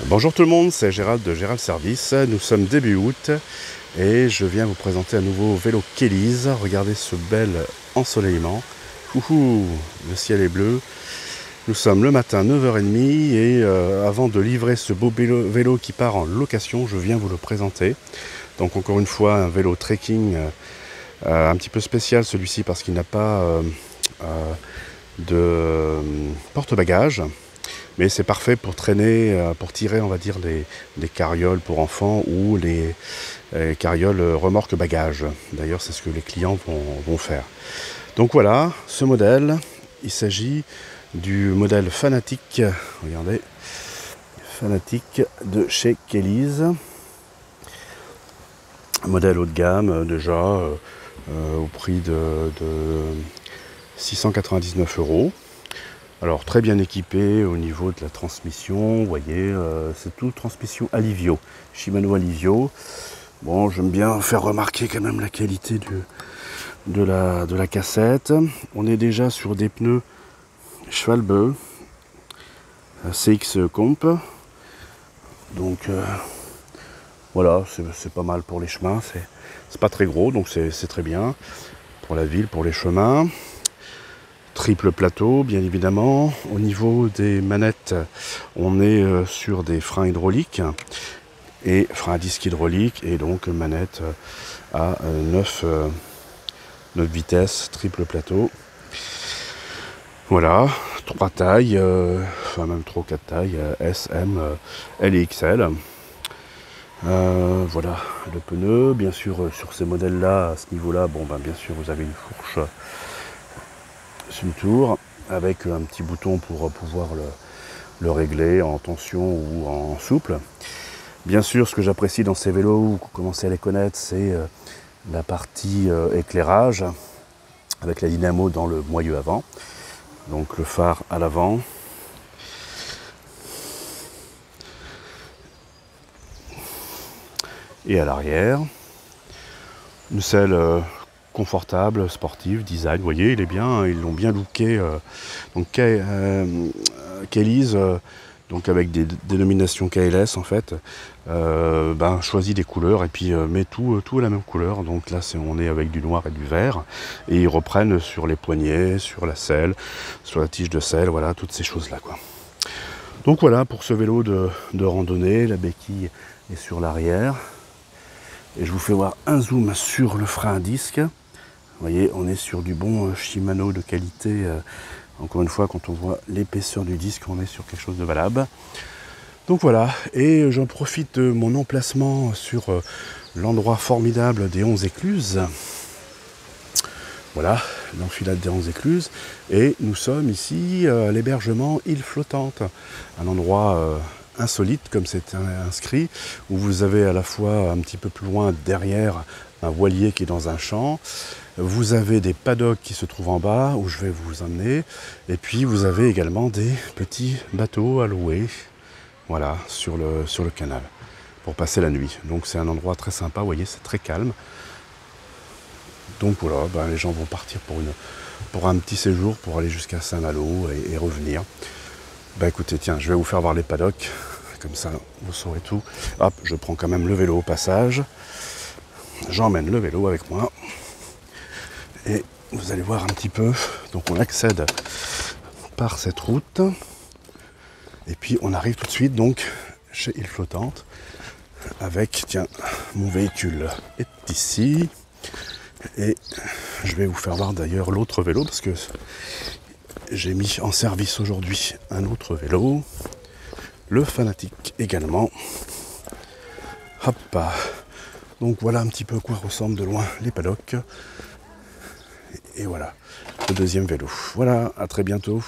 Bonjour tout le monde, c'est Gérald de Gérald Service. Nous sommes début août et je viens vous présenter un nouveau vélo Kellys. Regardez ce bel ensoleillement. Ouhou, le ciel est bleu. Nous sommes le matin 9h30 et euh, avant de livrer ce beau vélo, qui part en location, je viens vous le présenter. Donc encore une fois un vélo trekking euh, euh, un petit peu spécial celui-ci parce qu'il n'a pas de porte-bagages mais c'est parfait pour traîner, euh, pour tirer, on va dire, des, carrioles pour enfants ou les, carrioles remorques bagages. D'ailleurs, c'est ce que les clients vont, faire. Donc voilà, ce modèle, il s'agit du modèle Fanatic, regardez, Fanatic de chez Kellys. Modèle haut de gamme, euh, déjà, euh, au prix de 699 euros. Alors très bien équipé au niveau de la transmission, vous voyez, euh, c'est tout transmission Alivio, Shimano Alivio. Bon, j'aime bien faire remarquer quand même la qualité de, la, cassette. On est déjà sur des pneus Schwalbe euh, CX Comp. Donc euh, voilà, c'est pas mal pour les chemins. C'est pas très gros, donc c'est très bien pour la ville, pour les chemins triple plateau bien évidemment. Au niveau des manettes, on est euh, sur des freins hydrauliques et freins à disque hydraulique et donc manette à 9, euh, 9 euh, vitesses, triple plateau. Voilà, trois tailles, enfin même trois quatre tailles, S, M, L et XL. voilà le pneu, bien sûr sur ces modèles là, à ce niveau là, bon ben bien sûr vous avez une fourche tour avec un petit bouton pour pouvoir le, régler en tension ou en souple. Bien sûr, ce que j'apprécie dans ces vélos, vous commencez à les connaître, c'est euh, la partie euh, éclairage avec la dynamo dans le moyeu avant. Donc le phare à l'avant. Et à l'arrière. Une selle euh, confortable, sportif, design. Vous voyez, il est bien, ils l'ont bien looké. Euh, donc euh, Kellys, euh, donc avec des dénominations KLS en fait, ben, choisit des couleurs et puis met tout, tout à la même couleur. Donc là, on est avec du noir et du vert. Et ils reprennent sur les poignets, sur la selle, sur la tige de selle, voilà, toutes ces choses-là. Donc voilà pour ce vélo de, de randonnée, la béquille est sur l'arrière. Et je vous fais voir un zoom sur le frein à disque. Vous voyez, on est sur du bon euh, Shimano de qualité. Euh, encore une fois, quand on voit l'épaisseur du disque, on est sur quelque chose de valable. Donc voilà, et j'en profite de mon emplacement sur euh, l'endroit formidable des 11 écluses. Voilà, l'enfilade des 11 écluses. Et nous sommes ici à l'hébergement Île Flottante, un endroit insolite comme c'est inscrit, où vous avez à la fois un petit peu plus loin derrière un voilier qui est dans un champ, vous avez des paddocks qui se trouvent en bas où je vais vous emmener. Et puis vous avez également des petits bateaux à louer. Voilà, sur le, sur le canal. Pour passer la nuit. Donc c'est un endroit très sympa, vous voyez, c'est très calme. Donc voilà, ben, les gens vont partir pour, une, pour un petit séjour pour aller jusqu'à Saint-Malo et, revenir. Ben écoutez, tiens, je vais vous faire voir les paddocks. Comme ça, vous saurez tout. Hop, je prends quand même le vélo au passage. J'emmène le vélo avec moi. Et vous allez voir un petit peu. Donc on accède par cette route. Et puis on arrive tout de suite donc chez Île Flottante. Avec, tiens, mon véhicule est ici. Et je vais vous faire voir d'ailleurs l'autre vélo parce que j'ai mis en service aujourd'hui un autre vélo. Le Fanatique également. Hop. Donc voilà un petit peu à quoi ressemblent de loin les paddocks. Et voilà, le deuxième vélo. Voilà, à très bientôt.